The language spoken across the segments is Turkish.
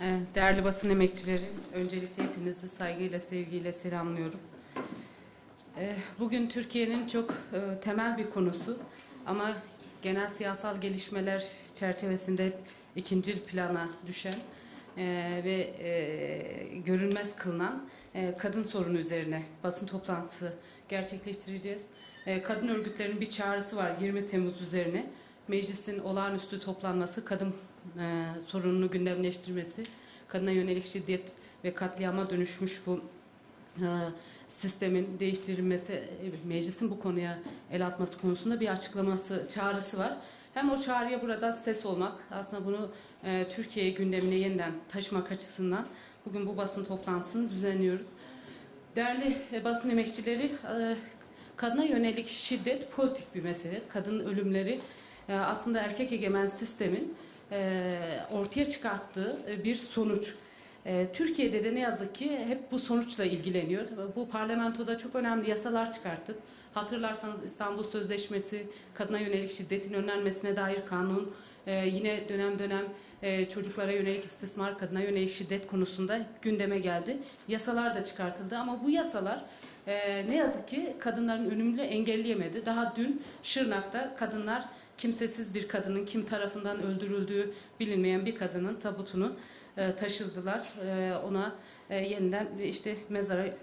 Ee, Değerli basın emekçileri, öncelikle hepinizi saygıyla, sevgiyle selamlıyorum. Ee, Bugün Türkiye'nin çok e, temel bir konusu ama genel siyasal gelişmeler çerçevesinde hep ikinci plana düşen e, ve e, görünmez kılınan e, kadın sorunu üzerine basın toplantısı gerçekleştireceğiz. E, Kadın örgütlerinin bir çağrısı var 20 Temmuz üzerine. Meclisin olağanüstü toplanması, kadın e, sorununu gündemleştirmesi, kadına yönelik şiddet ve katliama dönüşmüş bu e, sistemin değiştirilmesi, e, meclisin bu konuya el atması konusunda bir açıklaması, çağrısı var. Hem o çağrıya burada ses olmak, aslında bunu e, Türkiye gündemine yeniden taşımak açısından bugün bu basın toplantısını düzenliyoruz. Değerli e, basın emekçileri, e, kadına yönelik şiddet politik bir mesele. Kadın ölümleri e, aslında erkek egemen sistemin ortaya çıkarttığı e, bir sonuç. E, Türkiye'de de ne yazık ki hep bu sonuçla ilgileniyor. Bu parlamentoda çok önemli yasalar çıkarttık. Hatırlarsanız İstanbul Sözleşmesi, kadına yönelik şiddetin önlenmesine dair kanun, e, yine dönem dönem e, çocuklara yönelik istismar, kadına yönelik şiddet konusunda gündeme geldi. Yasalar da çıkartıldı ama bu yasalar e, ne yazık ki kadınların ölümünü engelleyemedi. Daha dün Şırnak'ta kadınlar kimsesiz bir kadının kim tarafından öldürüldüğü bilinmeyen bir kadının tabutunu e, taşıdılar. E, ona e, yeniden işte mezara e,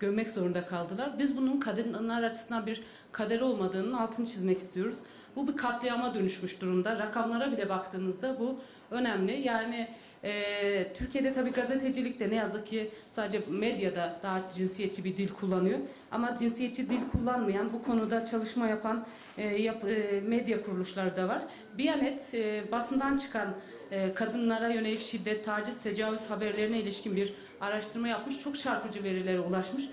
gömmek zorunda kaldılar. Biz bunun kadınlar açısından bir kader olmadığının altını çizmek istiyoruz. Bu bir katliama dönüşmüş durumda. Rakamlara bile baktığınızda bu önemli. Yani e, Türkiye'de tabii gazetecilik de ne yazık ki sadece medyada daha cinsiyetçi bir dil kullanıyor. Ama cinsiyetçi dil kullanmayan, bu konuda çalışma yapan e, yap, e, medya kuruluşları da var. Biyanet e, basından çıkan e, kadınlara yönelik şiddet, taciz, tecavüz haberlerine ilişkin bir araştırma yapmış. Çok çarpıcı verilere ulaşmış.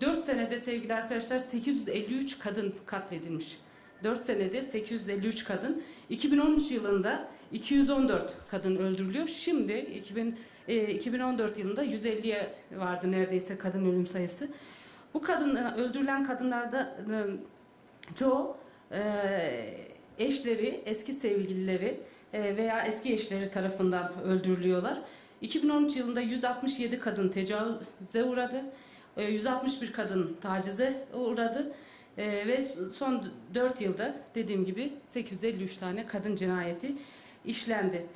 4 senede sevgili arkadaşlar 853 kadın katledilmiş. 4 senede 853 kadın. 2013 yılında 214 kadın öldürülüyor. Şimdi 2000, e, 2014 yılında 150'ye vardı neredeyse kadın ölüm sayısı. Bu kadın öldürülen kadınlarda e, çoğu e, eşleri, eski sevgilileri e, veya eski eşleri tarafından öldürülüyorlar. 2013 yılında 167 kadın tecavüze uğradı. E, 161 kadın tacize uğradı. Ee, ve son 4 yılda dediğim gibi 853 tane kadın cinayeti işlendi.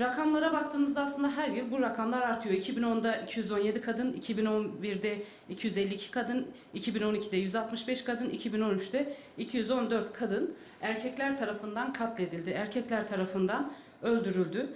Rakamlara baktığınızda aslında her yıl bu rakamlar artıyor. 2010'da 217 kadın, 2011'de 252 kadın, 2012'de 165 kadın, 2013'te 214 kadın erkekler tarafından katledildi. Erkekler tarafından öldürüldü.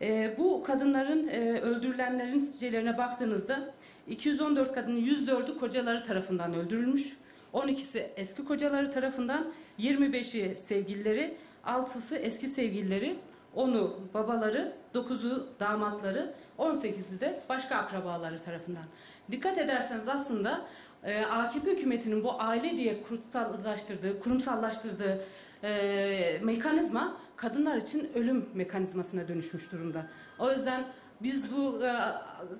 E, bu kadınların e, öldürülenlerin sicillerine baktığınızda 214 kadının 104'ü kocaları tarafından öldürülmüş. 12'si eski kocaları tarafından, 25'i sevgilileri, 6'sı eski sevgilileri, 10'u babaları, 9'u damatları, 18'i de başka akrabaları tarafından. Dikkat ederseniz aslında e, AKP hükümetinin bu aile diye kurumsallaştırdığı, kurumsallaştırdığı e, mekanizma kadınlar için ölüm mekanizmasına dönüşmüş durumda. O yüzden biz bu e,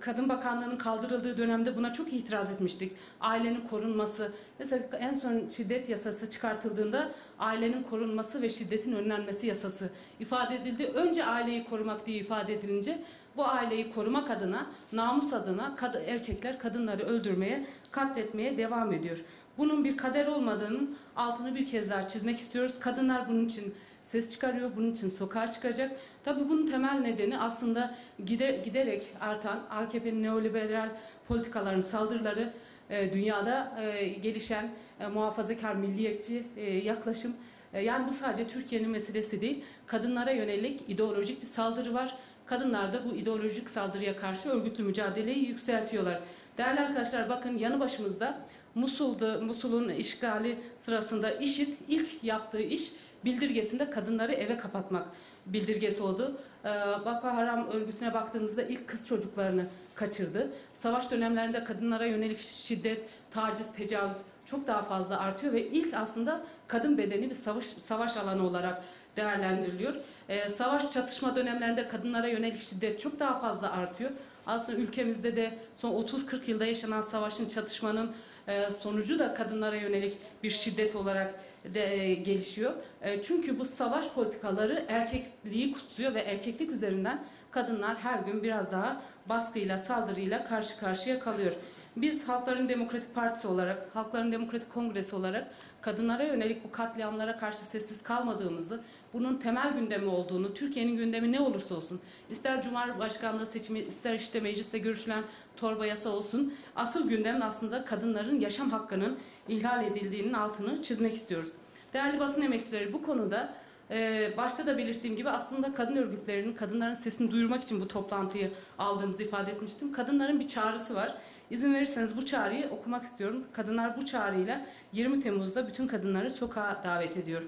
Kadın Bakanlığı'nın kaldırıldığı dönemde buna çok itiraz etmiştik. Ailenin korunması, mesela en son şiddet yasası çıkartıldığında ailenin korunması ve şiddetin önlenmesi yasası ifade edildi. Önce aileyi korumak diye ifade edilince bu aileyi korumak adına, namus adına kad erkekler kadınları öldürmeye, katletmeye devam ediyor. Bunun bir kader olmadığının altını bir kez daha çizmek istiyoruz. Kadınlar bunun için ses çıkarıyor. Bunun için sokağa çıkacak. Tabii bunun temel nedeni aslında gider, giderek artan AKP'nin neoliberal politikaların saldırıları, e, dünyada e, gelişen e, muhafazakar milliyetçi yaklaşım. Yani bu sadece Türkiye'nin meselesi değil. Kadınlara yönelik ideolojik bir saldırı var. Kadınlar da bu ideolojik saldırıya karşı örgütlü mücadeleyi yükseltiyorlar. Değerli arkadaşlar bakın yanı başımızda Musul'da, Musul'un işgali sırasında IŞİD ilk yaptığı iş bildirgesinde kadınları eve kapatmak bildirgesi oldu. Ee, Haram örgütüne baktığınızda ilk kız çocuklarını kaçırdı. Savaş dönemlerinde kadınlara yönelik şiddet, taciz, tecavüz çok daha fazla artıyor ve ilk aslında kadın bedeni bir savaş, savaş alanı olarak değerlendiriliyor. Ee, savaş çatışma dönemlerinde kadınlara yönelik şiddet çok daha fazla artıyor. Aslında ülkemizde de son 30-40 yılda yaşanan savaşın, çatışmanın e, sonucu da kadınlara yönelik bir şiddet olarak de e, gelişiyor. E, çünkü bu savaş politikaları erkekliği kutsuyor ve erkeklik üzerinden kadınlar her gün biraz daha baskıyla, saldırıyla karşı karşıya kalıyor. Biz Halkların Demokratik Partisi olarak, Halkların Demokratik Kongresi olarak kadınlara yönelik bu katliamlara karşı sessiz kalmadığımızı, bunun temel gündemi olduğunu, Türkiye'nin gündemi ne olursa olsun, ister Cumhurbaşkanlığı seçimi, ister işte mecliste görüşülen torba yasa olsun, asıl gündemin aslında kadınların yaşam hakkının ihlal edildiğinin altını çizmek istiyoruz. Değerli basın emekçileri bu konuda ee, başta da belirttiğim gibi aslında kadın örgütlerinin kadınların sesini duyurmak için bu toplantıyı aldığımızı ifade etmiştim. Kadınların bir çağrısı var. İzin verirseniz bu çağrıyı okumak istiyorum. Kadınlar bu çağrıyla 20 Temmuz'da bütün kadınları sokağa davet ediyor.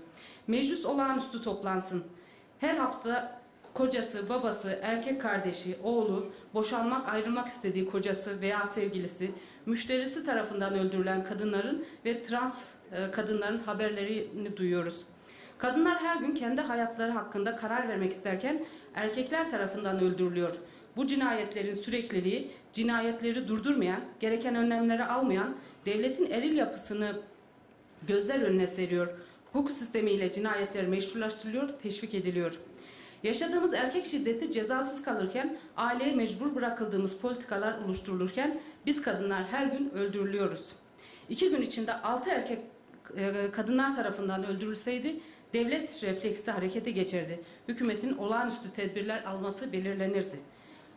Meclis olağanüstü toplansın. Her hafta kocası, babası, erkek kardeşi, oğlu, boşanmak, ayrılmak istediği kocası veya sevgilisi, müşterisi tarafından öldürülen kadınların ve trans e, kadınların haberlerini duyuyoruz. Kadınlar her gün kendi hayatları hakkında karar vermek isterken erkekler tarafından öldürülüyor. Bu cinayetlerin sürekliliği, cinayetleri durdurmayan, gereken önlemleri almayan, devletin eril yapısını gözler önüne seriyor. Hukuk sistemiyle cinayetler meşrulaştırılıyor, teşvik ediliyor. Yaşadığımız erkek şiddeti cezasız kalırken, aileye mecbur bırakıldığımız politikalar oluşturulurken biz kadınlar her gün öldürülüyoruz. İki gün içinde altı erkek e, kadınlar tarafından öldürülseydi devlet refleksi harekete geçerdi. Hükümetin olağanüstü tedbirler alması belirlenirdi.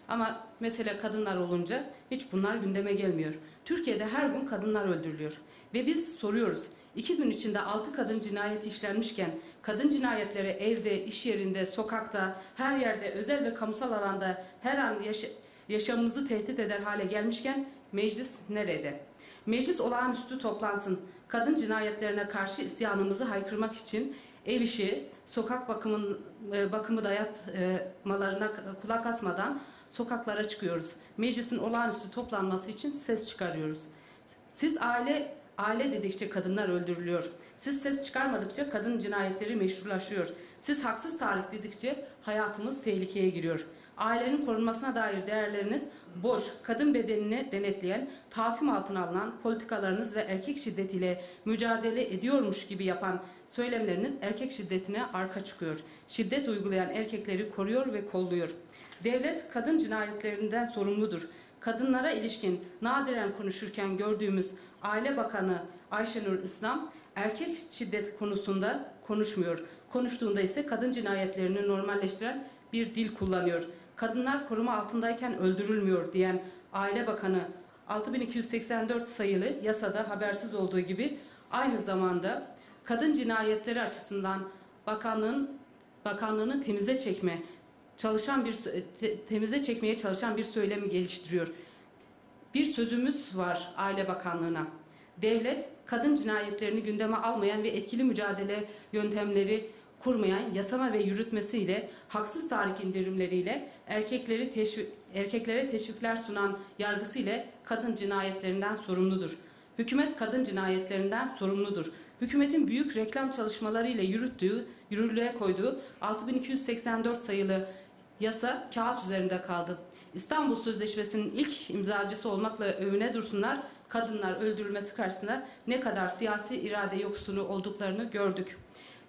Ama mesele kadınlar olunca hiç bunlar gündeme gelmiyor. Türkiye'de her gün kadınlar öldürülüyor. Ve biz soruyoruz. İki gün içinde altı kadın cinayeti işlenmişken kadın cinayetleri evde, iş yerinde, sokakta, her yerde, özel ve kamusal alanda her an yaşa yaşamımızı tehdit eder hale gelmişken meclis nerede? Meclis olağanüstü toplansın. Kadın cinayetlerine karşı isyanımızı haykırmak için ev işi, sokak bakımın, e, bakımı dayatmalarına kulak asmadan sokaklara çıkıyoruz. Meclisin olağanüstü toplanması için ses çıkarıyoruz. Siz aile aile dedikçe kadınlar öldürülüyor. Siz ses çıkarmadıkça kadın cinayetleri meşrulaşıyor. Siz haksız tarih dedikçe hayatımız tehlikeye giriyor. Ailenin korunmasına dair değerleriniz boş, kadın bedenini denetleyen, tahakküm altına alınan politikalarınız ve erkek şiddetiyle mücadele ediyormuş gibi yapan söylemleriniz erkek şiddetine arka çıkıyor. Şiddet uygulayan erkekleri koruyor ve kolluyor. Devlet kadın cinayetlerinden sorumludur. Kadınlara ilişkin nadiren konuşurken gördüğümüz Aile Bakanı Ayşenur İslam erkek şiddet konusunda konuşmuyor. Konuştuğunda ise kadın cinayetlerini normalleştiren bir dil kullanıyor. Kadınlar koruma altındayken öldürülmüyor diyen Aile Bakanı 6284 sayılı yasada habersiz olduğu gibi aynı zamanda kadın cinayetleri açısından bakanlığın bakanlığını temize çekme çalışan bir temize çekmeye çalışan bir söylemi geliştiriyor. Bir sözümüz var Aile Bakanlığı'na. Devlet kadın cinayetlerini gündeme almayan ve etkili mücadele yöntemleri kurmayan yasama ve yürütmesiyle haksız tahrik indirimleriyle erkekleri teşvik, erkeklere teşvikler sunan yargısı ile kadın cinayetlerinden sorumludur. Hükümet kadın cinayetlerinden sorumludur. Hükümetin büyük reklam çalışmaları ile yürüttüğü, yürürlüğe koyduğu 6284 sayılı yasa kağıt üzerinde kaldı. İstanbul Sözleşmesi'nin ilk imzacısı olmakla övüne dursunlar, kadınlar öldürülmesi karşısında ne kadar siyasi irade yoksunu olduklarını gördük.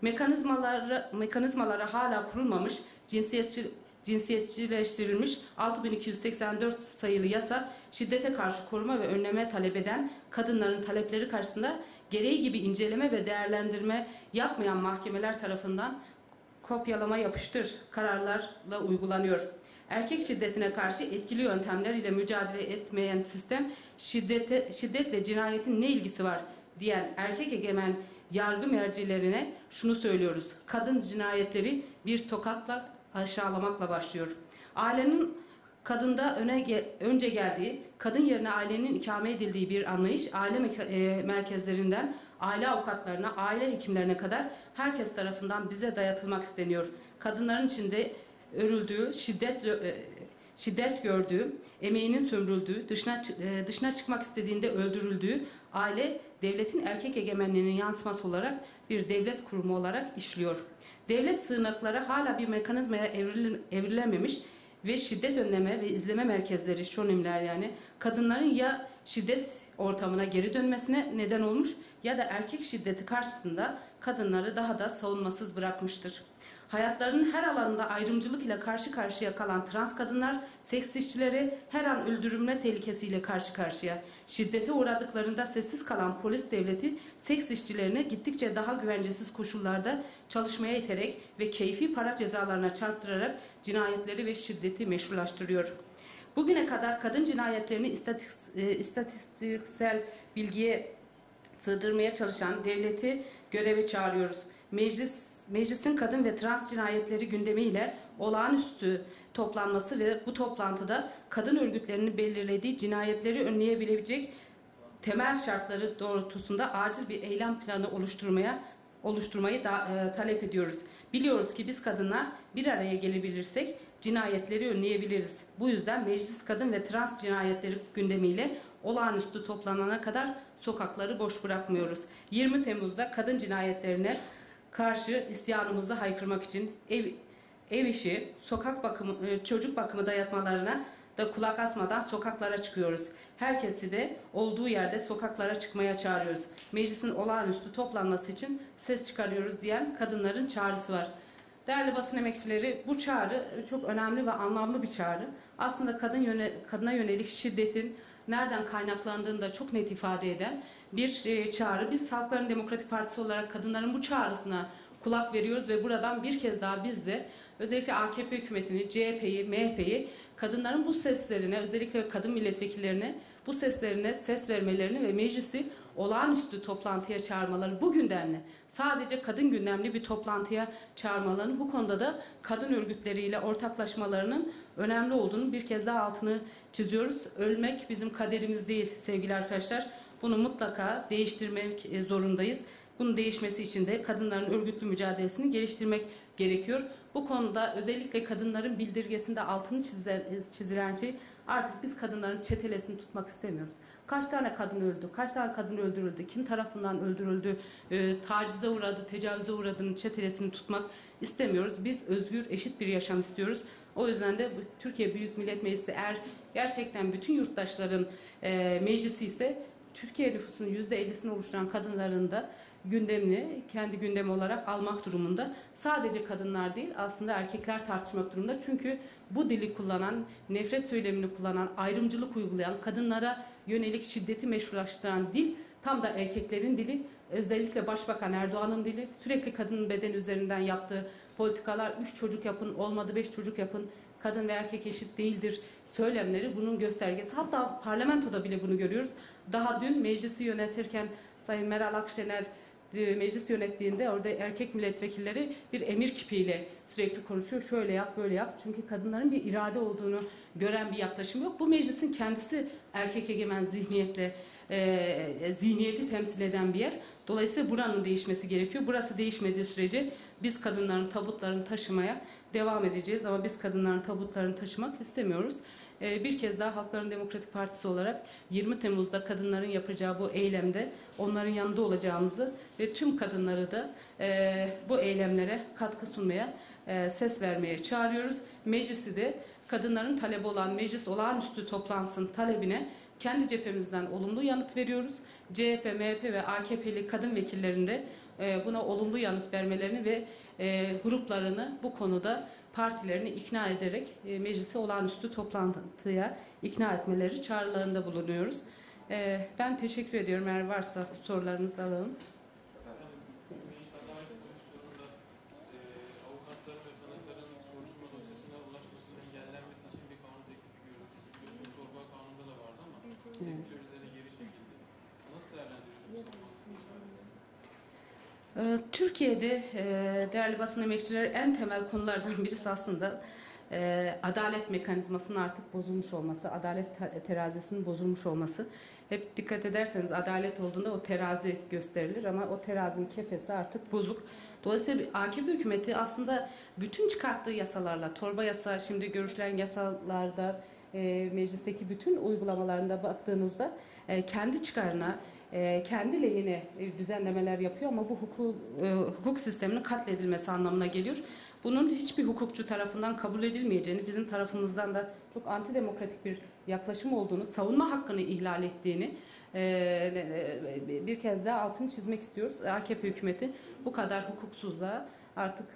Mekanizmaları, mekanizmalara hala kurulmamış cinsiyetçi cinsiyetçileştirilmiş 6284 sayılı yasa şiddete karşı koruma ve önleme talep eden kadınların talepleri karşısında gereği gibi inceleme ve değerlendirme yapmayan mahkemeler tarafından kopyalama yapıştır kararlarla uygulanıyor. Erkek şiddetine karşı etkili yöntemler ile mücadele etmeyen sistem şiddete, şiddetle cinayetin ne ilgisi var diyen erkek egemen yargı mercilerine şunu söylüyoruz. Kadın cinayetleri bir tokatla aşağılamakla başlıyor. Ailenin kadında öne önce geldiği, kadın yerine ailenin ikame edildiği bir anlayış aile e, merkezlerinden aile avukatlarına, aile hekimlerine kadar herkes tarafından bize dayatılmak isteniyor. Kadınların içinde örüldüğü, şiddet e, şiddet gördüğü, emeğinin sömürüldüğü, dışına e, dışına çıkmak istediğinde öldürüldüğü aile devletin erkek egemenliğinin yansıması olarak bir devlet kurumu olarak işliyor. Devlet sığınakları hala bir mekanizmaya evrilememiş ve şiddet önleme ve izleme merkezleri, şonimler yani kadınların ya şiddet ortamına geri dönmesine neden olmuş ya da erkek şiddeti karşısında kadınları daha da savunmasız bırakmıştır. Hayatlarının her alanında ayrımcılık ile karşı karşıya kalan trans kadınlar, seks işçileri her an öldürülme tehlikesiyle karşı karşıya. Şiddete uğradıklarında sessiz kalan polis devleti seks işçilerini gittikçe daha güvencesiz koşullarda çalışmaya iterek ve keyfi para cezalarına çarptırarak cinayetleri ve şiddeti meşrulaştırıyor. Bugüne kadar kadın cinayetlerini e, istatistiksel bilgiye sığdırmaya çalışan devleti göreve çağırıyoruz. Meclis Meclisin kadın ve trans cinayetleri gündemiyle olağanüstü toplanması ve bu toplantıda kadın örgütlerinin belirlediği cinayetleri önleyebilecek temel şartları doğrultusunda acil bir eylem planı oluşturmaya oluşturmayı da, e, talep ediyoruz. Biliyoruz ki biz kadınlar bir araya gelebilirsek cinayetleri önleyebiliriz. Bu yüzden Meclis Kadın ve Trans Cinayetleri gündemiyle olağanüstü toplanana kadar sokakları boş bırakmıyoruz. 20 Temmuz'da kadın cinayetlerine karşı isyanımızı haykırmak için ev, ev işi, sokak bakımı, e, çocuk bakımı dayatmalarına da kulak asmadan sokaklara çıkıyoruz. Herkesi de olduğu yerde sokaklara çıkmaya çağırıyoruz. Meclisin olağanüstü toplanması için ses çıkarıyoruz diyen kadınların çağrısı var. Değerli basın emekçileri bu çağrı çok önemli ve anlamlı bir çağrı. Aslında kadın yöne, kadına yönelik şiddetin nereden kaynaklandığını da çok net ifade eden bir e, çağrı. Biz Halkların Demokratik Partisi olarak kadınların bu çağrısına kulak veriyoruz ve buradan bir kez daha biz de özellikle AKP hükümetini, CHP'yi, MHP'yi kadınların bu seslerine, özellikle kadın milletvekillerine bu seslerine ses vermelerini ve meclisi olağanüstü toplantıya çağırmaları bu gündemli, sadece kadın gündemli bir toplantıya çağırmalarını bu konuda da kadın örgütleriyle ortaklaşmalarının önemli olduğunu bir kez daha altını çiziyoruz. Ölmek bizim kaderimiz değil sevgili arkadaşlar. Bunu mutlaka değiştirmek e, zorundayız. Bunun değişmesi için de kadınların örgütlü mücadelesini geliştirmek gerekiyor. Bu konuda özellikle kadınların bildirgesinde altını çizilen, şey artık biz kadınların çetelesini tutmak istemiyoruz. Kaç tane kadın öldü, kaç tane kadın öldürüldü, kim tarafından öldürüldü, e, tacize uğradı, tecavüze uğradığının çetelesini tutmak istemiyoruz. Biz özgür, eşit bir yaşam istiyoruz. O yüzden de Türkiye Büyük Millet Meclisi eğer gerçekten bütün yurttaşların e, meclisi ise Türkiye nüfusunun %50'sini oluşturan kadınların da gündemini kendi gündemi olarak almak durumunda. Sadece kadınlar değil aslında erkekler tartışmak durumunda. Çünkü bu dili kullanan, nefret söylemini kullanan, ayrımcılık uygulayan, kadınlara yönelik şiddeti meşrulaştıran dil tam da erkeklerin dili. Özellikle Başbakan Erdoğan'ın dili sürekli kadının beden üzerinden yaptığı politikalar 3 çocuk yapın, olmadı 5 çocuk yapın, kadın ve erkek eşit değildir söylemleri bunun göstergesi. Hatta parlamentoda bile bunu görüyoruz. Daha dün meclisi yönetirken Sayın Meral Akşener e, meclis yönettiğinde orada erkek milletvekilleri bir emir kipiyle sürekli konuşuyor. Şöyle yap, böyle yap. Çünkü kadınların bir irade olduğunu gören bir yaklaşım yok. Bu meclisin kendisi erkek egemen zihniyetle e, zihniyeti temsil eden bir yer. Dolayısıyla buranın değişmesi gerekiyor. Burası değişmediği sürece biz kadınların tabutlarını taşımaya devam edeceğiz. Ama biz kadınların tabutlarını taşımak istemiyoruz. E, bir kez daha Halkların Demokratik Partisi olarak 20 Temmuz'da kadınların yapacağı bu eylemde onların yanında olacağımızı ve tüm kadınları da e, bu eylemlere katkı sunmaya, e, ses vermeye çağırıyoruz. Meclisi de kadınların talebi olan meclis olağanüstü toplansın talebine kendi cephemizden olumlu yanıt veriyoruz. CHP, MHP ve AKP'li kadın vekillerinde buna olumlu yanıt vermelerini ve e, gruplarını bu konuda partilerini ikna ederek e, meclise olağanüstü toplantıya ikna etmeleri çağrılarında bulunuyoruz. E, ben teşekkür ediyorum. Eğer varsa sorularınızı alalım. Meclis Adalet Komisyonu'nda e, avukatların ve sanıkların soruşturma dosyasına ulaşmasının engellenmesi için bir kanun teklifi görüşüldü. Biliyorsunuz torba kanunda da vardı ama tepkiler üzerine geri çekildi. Nasıl değerlendiriyorsunuz zamanını? Ee, Türkiye'de e, değerli basın emekçileri en temel konulardan birisi aslında e, adalet mekanizmasının artık bozulmuş olması, adalet ter- terazisinin bozulmuş olması. Hep dikkat ederseniz adalet olduğunda o terazi gösterilir ama o terazinin kefesi artık bozuk. Dolayısıyla AKP hükümeti aslında bütün çıkarttığı yasalarla, torba yasa, şimdi görüşülen yasalarda, e, meclisteki bütün uygulamalarında baktığınızda kendi çıkarına, e, kendi lehine e, düzenlemeler yapıyor ama bu hukuk, e, hukuk sisteminin katledilmesi anlamına geliyor. Bunun hiçbir hukukçu tarafından kabul edilmeyeceğini, bizim tarafımızdan da çok antidemokratik bir yaklaşım olduğunu, savunma hakkını ihlal ettiğini bir kez daha altını çizmek istiyoruz. AKP hükümeti bu kadar hukuksuzluğa artık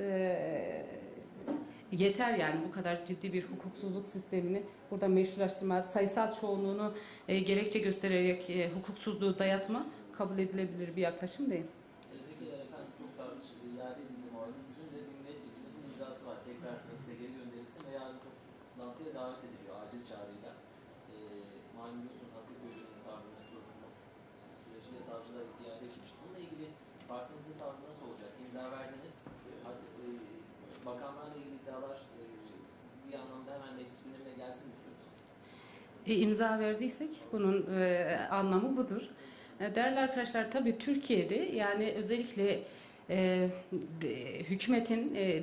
yeter yani bu kadar ciddi bir hukuksuzluk sistemini burada meşrulaştırma, sayısal çoğunluğunu e, gerekçe göstererek e, hukuksuzluğu dayatma kabul edilebilir bir yaklaşım değil. Sizin de bir milletvekiliniz imzası var. Tekrar meclise geri gönderilsin bir toplantıya davet ediliyor acil çağrıyla. Ee, malum biliyorsunuz Hakkı Köyü'nün tavrına soruşturma süreciyle savcılar iade etmişti. Bununla ilgili partinizin tavrı nasıl olacak? İmza verdiniz. Artık e, bakanlarla ilgili iddialar e, bir anlamda hemen meclis gündemine gelsin mi istiyorsunuz? E, imza verdiysek bunun e, anlamı budur. E, değerli arkadaşlar tabii Türkiye'de yani özellikle e, de- hükümetin e, de-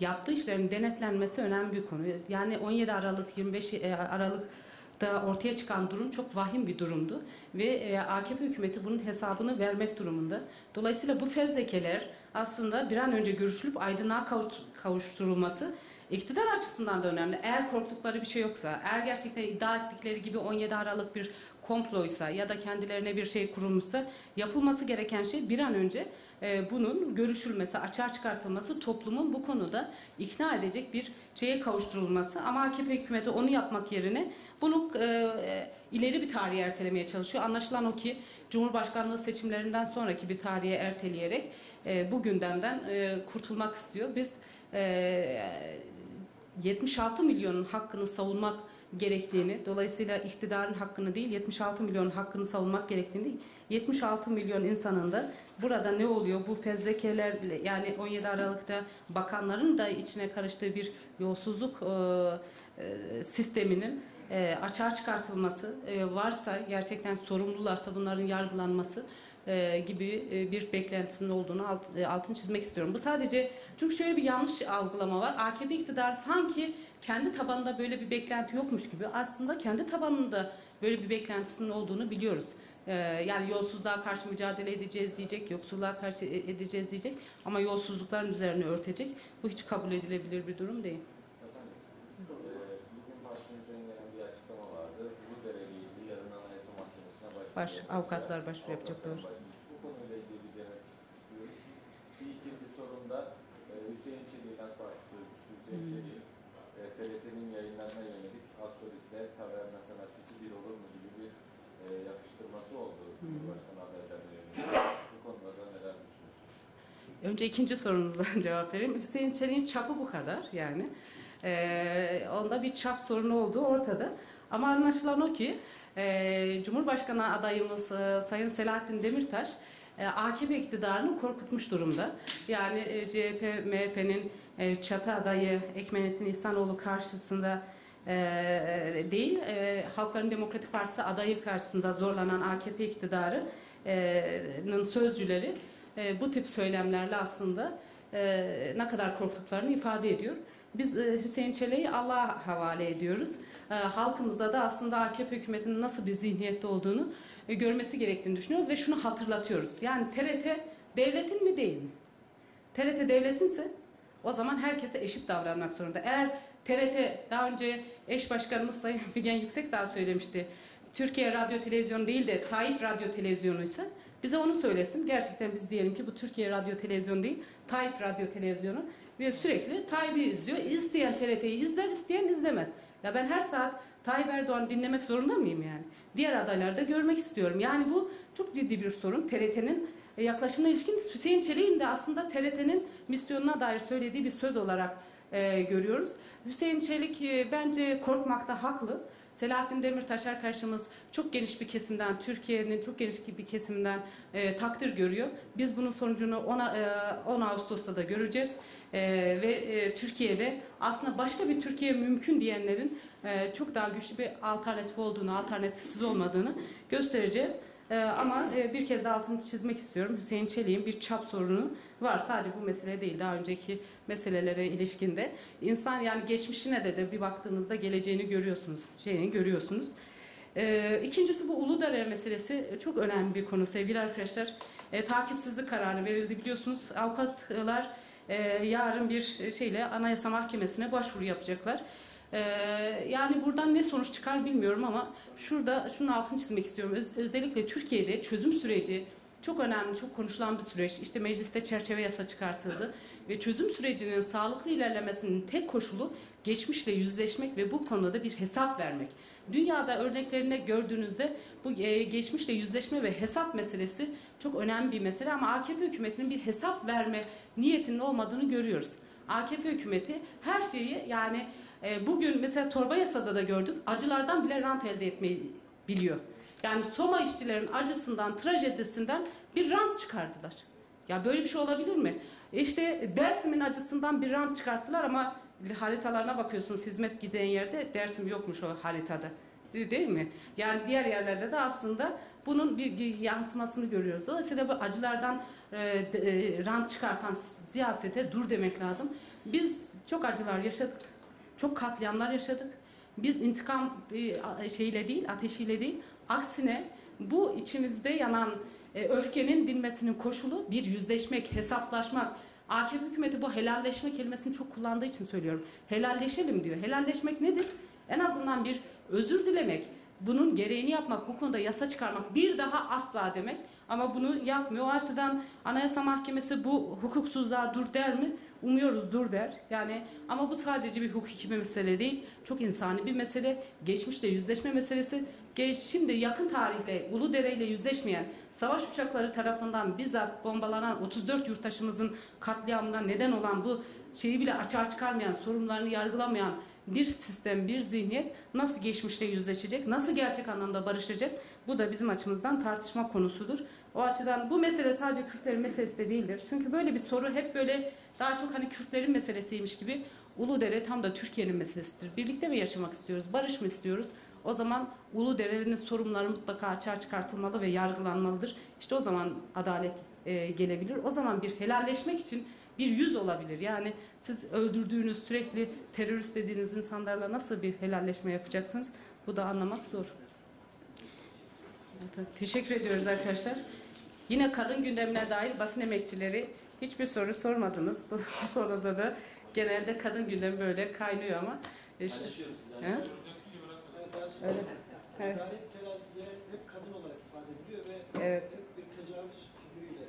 yaptığı işlerin denetlenmesi önemli bir konu. Yani 17 Aralık 25 e, Aralık'ta ortaya çıkan durum çok vahim bir durumdu ve e, AKP hükümeti bunun hesabını vermek durumunda. Dolayısıyla bu fezlekeler aslında bir an önce görüşülüp aydınlığa kavuş- kavuşturulması İktidar açısından da önemli. Eğer korktukları bir şey yoksa, eğer gerçekten iddia ettikleri gibi 17 Aralık bir komploysa ya da kendilerine bir şey kurulmuşsa yapılması gereken şey bir an önce e, bunun görüşülmesi, açığa çıkartılması, toplumun bu konuda ikna edecek bir şeye kavuşturulması. Ama AKP hükümeti onu yapmak yerine bunu e, e, ileri bir tarihe ertelemeye çalışıyor. Anlaşılan o ki Cumhurbaşkanlığı seçimlerinden sonraki bir tarihe erteleyerek e, bu gündemden e, kurtulmak istiyor. Biz e, 76 milyonun hakkını savunmak gerektiğini, dolayısıyla iktidarın hakkını değil 76 milyonun hakkını savunmak gerektiğini, 76 milyon insanın da burada ne oluyor? Bu fezlekeler yani 17 Aralık'ta bakanların da içine karıştığı bir yolsuzluk e, e, sisteminin e, açığa çıkartılması e, varsa gerçekten sorumlularsa bunların yargılanması e, gibi e, bir beklentisinin olduğunu alt, e, altını çizmek istiyorum. Bu sadece çünkü şöyle bir yanlış algılama var. AKP iktidar sanki kendi tabanında böyle bir beklenti yokmuş gibi aslında kendi tabanında böyle bir beklentisinin olduğunu biliyoruz. E, yani yolsuzluğa karşı mücadele edeceğiz diyecek, yoksulluğa karşı e- edeceğiz diyecek ama yolsuzlukların üzerine örtecek. Bu hiç kabul edilebilir bir durum değil. Efendim, eee, bugün partimizden gelen bir açıklama vardı. Uludere ile ilgili yarın Anayasa Mahkemesi'ne başvuru Baş- avukatlar başvuru yapacak, doğru. ikinci sorumda Hüseyin Çelik'in AK Parti sözcüsü Hüseyin Hmm. Çelik'in eee, TRT'nin yayınlarına yönelik astroliste taverna sanatçısı bir olur mu gibi bir yapıştırması oldu. Hmm. Cumhurbaşkanı adaylarına yönelik. Bu konuda da neler düşünüyorsunuz? Önce ikinci sorunuza cevap vereyim. Hüseyin Çelik'in çapı bu kadar yani. Ee, onda bir çap sorunu olduğu ortada. Ama anlaşılan o ki e, Cumhurbaşkanı adayımız e, Sayın Selahattin Demirtaş e, AKP iktidarını korkutmuş durumda. Yani e, CHP, MHP'nin çatı adayı Ekmenettin İhsanoğlu karşısında değil, Halkların Demokratik Partisi adayı karşısında zorlanan AKP iktidarının sözcüleri bu tip söylemlerle aslında ne kadar korktuklarını ifade ediyor. Biz Hüseyin Çele'yi Allah'a havale ediyoruz. E, halkımızda da aslında AKP hükümetinin nasıl bir zihniyette olduğunu e, görmesi gerektiğini düşünüyoruz ve şunu hatırlatıyoruz. Yani TRT devletin mi değil mi? TRT devletinse o zaman herkese eşit davranmak zorunda. Eğer TRT daha önce eş başkanımız Sayın Figen Yüksekdağ söylemişti. Türkiye Radyo Televizyon değil de Tayyip Radyo Televizyonuysa bize onu söylesin. Gerçekten biz diyelim ki bu Türkiye Radyo Televizyon değil, Tayyip Radyo Televizyonu ve sürekli Tayyip'i izliyor. İsteyen TRT'yi izler, isteyen izlemez. Ya ben her saat Tayyip Erdoğan dinlemek zorunda mıyım yani? Diğer adayları da görmek istiyorum. Yani bu çok ciddi bir sorun. TRT'nin yaklaşımına ilişkin Hüseyin Çelik'in de aslında TRT'nin misyonuna dair söylediği bir söz olarak e, görüyoruz. Hüseyin Çelik e, bence korkmakta haklı. Selahattin Demirtaş arkadaşımız çok geniş bir kesimden, Türkiye'nin çok geniş bir kesimden e, takdir görüyor. Biz bunun sonucunu 10, e, 10 Ağustos'ta da göreceğiz. E, ve e, Türkiye'de aslında başka bir Türkiye mümkün diyenlerin e, çok daha güçlü bir alternatif olduğunu, alternatifsiz olmadığını göstereceğiz. Ee, ama e, bir kez altını çizmek istiyorum. Hüseyin Çelik'in bir çap sorunu var. Sadece bu mesele değil. Daha önceki meselelere ilişkinde. İnsan yani geçmişine de, de bir baktığınızda geleceğini görüyorsunuz. Şeyini görüyorsunuz. Ee, ikincisi bu Uludere meselesi çok önemli bir konu sevgili arkadaşlar. E, takipsizlik kararı verildi biliyorsunuz. Avukatlar e, yarın bir şeyle Anayasa Mahkemesi'ne başvuru yapacaklar. Ee, yani buradan ne sonuç çıkar bilmiyorum ama şurada şunun altını çizmek istiyorum. Öz- özellikle Türkiye'de çözüm süreci çok önemli, çok konuşulan bir süreç. İşte mecliste çerçeve yasa çıkartıldı ve çözüm sürecinin sağlıklı ilerlemesinin tek koşulu geçmişle yüzleşmek ve bu konuda bir hesap vermek. Dünyada örneklerine gördüğünüzde bu e, geçmişle yüzleşme ve hesap meselesi çok önemli bir mesele ama AKP hükümetinin bir hesap verme niyetinin olmadığını görüyoruz. AKP hükümeti her şeyi yani e, bugün mesela torba yasada da gördük acılardan bile rant elde etmeyi biliyor. Yani Soma işçilerin acısından, trajedisinden bir rant çıkardılar. Ya böyle bir şey olabilir mi? E İşte Dersim'in acısından bir rant çıkarttılar ama haritalarına bakıyorsunuz hizmet giden yerde Dersim yokmuş o haritada. Değil mi? Yani diğer yerlerde de aslında bunun bir yansımasını görüyoruz. Dolayısıyla bu acılardan e, e, rant çıkartan siyasete dur demek lazım. Biz çok acılar yaşadık. Çok katliamlar yaşadık. Biz intikam e, şeyle değil, ateşiyle değil, aksine bu içimizde yanan e, öfkenin dinmesinin koşulu bir yüzleşmek, hesaplaşmak. AKP hükümeti bu helalleşme kelimesini çok kullandığı için söylüyorum. Helalleşelim diyor. Helalleşmek nedir? En azından bir özür dilemek, bunun gereğini yapmak, bu konuda yasa çıkarmak, bir daha asla demek. Ama bunu yapmıyor. O açıdan Anayasa Mahkemesi bu hukuksuzluğa dur der mi? Umuyoruz dur der. Yani ama bu sadece bir hukuki bir mesele değil. Çok insani bir mesele. Geçmişle yüzleşme meselesi. Geç, şimdi yakın tarihle Uludere ile yüzleşmeyen savaş uçakları tarafından bizzat bombalanan 34 yurttaşımızın katliamına neden olan bu şeyi bile açığa çıkarmayan, sorunlarını yargılamayan bir sistem, bir zihniyet nasıl geçmişle yüzleşecek, nasıl gerçek anlamda barışacak? Bu da bizim açımızdan tartışma konusudur. O açıdan bu mesele sadece Kürtlerin meselesi de değildir. Çünkü böyle bir soru hep böyle daha çok hani Kürtlerin meselesiymiş gibi Uludere tam da Türkiye'nin meselesidir. Birlikte mi yaşamak istiyoruz, barış mı istiyoruz? O zaman Uludere'nin sorunları mutlaka açığa çıkartılmalı ve yargılanmalıdır. İşte o zaman adalet e, gelebilir. O zaman bir helalleşmek için bir yüz olabilir. Yani siz öldürdüğünüz sürekli terörist dediğiniz insanlarla nasıl bir helalleşme yapacaksınız? Bu da anlamak zor. Evet, teşekkür ediyoruz arkadaşlar. Yine kadın gündemine dair basın emekçileri hiçbir soru sormadınız. Bu konuda da genelde kadın gündemi böyle kaynıyor ama. e, Paylaşıyoruz He? yani. Şey Öyle. Evet. Adalet terazide hep kadın olarak ifade ediliyor ve Evet. hep bir tecavüz figürüyle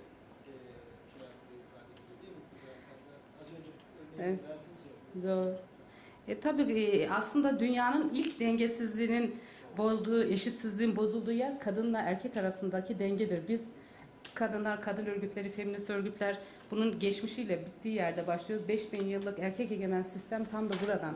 e, kirasında ifade ediliyor değil mi? Güzel kadınlar. Az önce örneğini Evet. Doğru. E, tabii e, aslında dünyanın ilk dengesizliğinin bozduğu, eşitsizliğin bozulduğu yer kadınla erkek arasındaki dengedir. Biz kadınlar, kadın örgütleri, feminist örgütler bunun geçmişiyle bittiği yerde başlıyoruz. 5000 yıllık erkek egemen sistem tam da buradan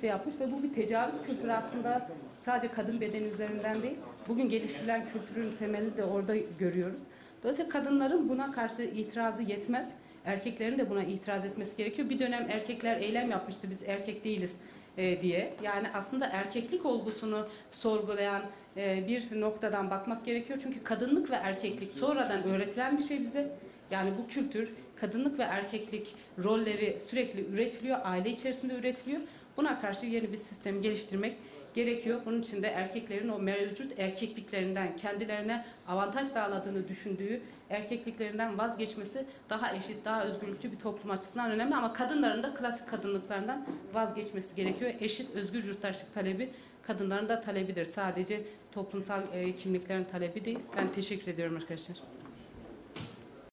şey yapmış ve bu bir tecavüz kültürü aslında sadece kadın bedeni üzerinden değil, bugün geliştirilen kültürün temeli de orada görüyoruz. Dolayısıyla kadınların buna karşı itirazı yetmez. Erkeklerin de buna itiraz etmesi gerekiyor. Bir dönem erkekler eylem yapmıştı biz erkek değiliz e, diye. Yani aslında erkeklik olgusunu sorgulayan e, bir noktadan bakmak gerekiyor. Çünkü kadınlık ve erkeklik sonradan öğretilen bir şey bize. Yani bu kültür kadınlık ve erkeklik rolleri sürekli üretiliyor, aile içerisinde üretiliyor. Buna karşı yeni bir sistem geliştirmek gerekiyor. Bunun için de erkeklerin o mevcut erkekliklerinden kendilerine avantaj sağladığını düşündüğü erkekliklerinden vazgeçmesi daha eşit, daha özgürlükçü bir toplum açısından önemli ama kadınların da klasik kadınlıklarından vazgeçmesi gerekiyor. Eşit özgür yurttaşlık talebi kadınların da talebidir. Sadece toplumsal e, kimliklerin talebi değil. Ben teşekkür ediyorum arkadaşlar.